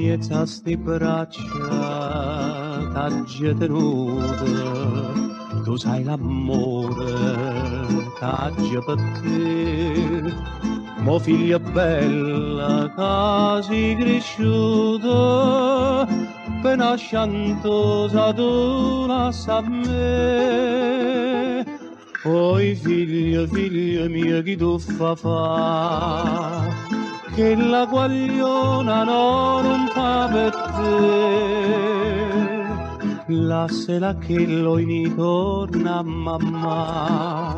Niecaste bracia, taggete nude, tu sai l'amore, taggia per te. Mo figlia bella, casi cresciuta, pena sciantosa dona a me. Oi figlia, figlia mia, chi tu fa fa? Che la guagliona no, non fa per te. Lassela che lo in torna mamma.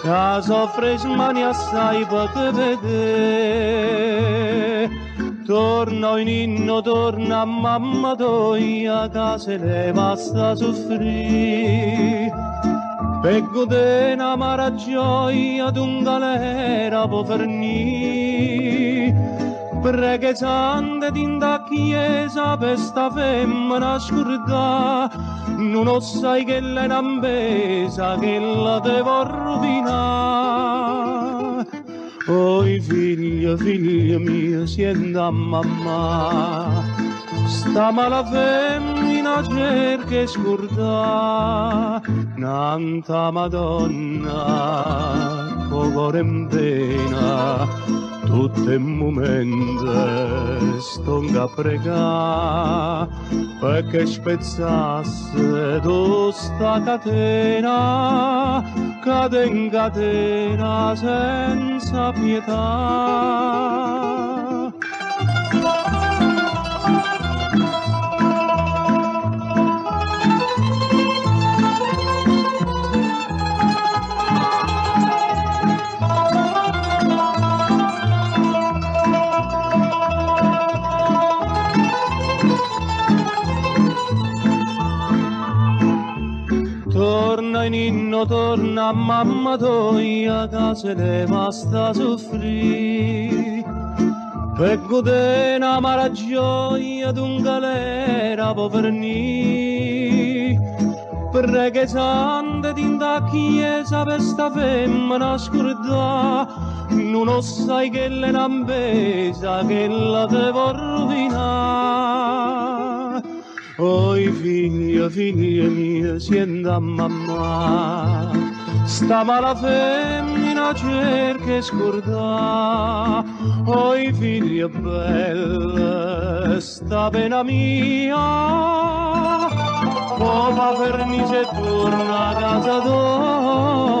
Che soffre smani assai per vedere. Torna in inno, torna mamma tua, che se ne basta soffrire. Per godere un'amara gioia d'un galera può fornì. Preghezzante din da chiesa per sta femmina scurda, non lo sai che l'è un'ambesa che la devo rovinare. Oi figlia, figlia mia, sienda mamma, sta mala femmina non cerche scurdà Nanta Madonna Cogore in pena. Tutte momente stonga prega Perché spezzasse d'osta catena Cade in catena senza pietà Torna in inno, torna mamma tua, che se ne basta soffrire. Per godere un'amara gioia d'un galera può fornì. Preghezzante din da chiesa per sta femmina scurda, non sai che l'è un'ambesa che la devo rovinare. Oi figlia, figlia mia, sienda mamma, sta mala femmina cerca scordà. Oi figlia bella, sta pena mia, Poma vernice torna a casa tua,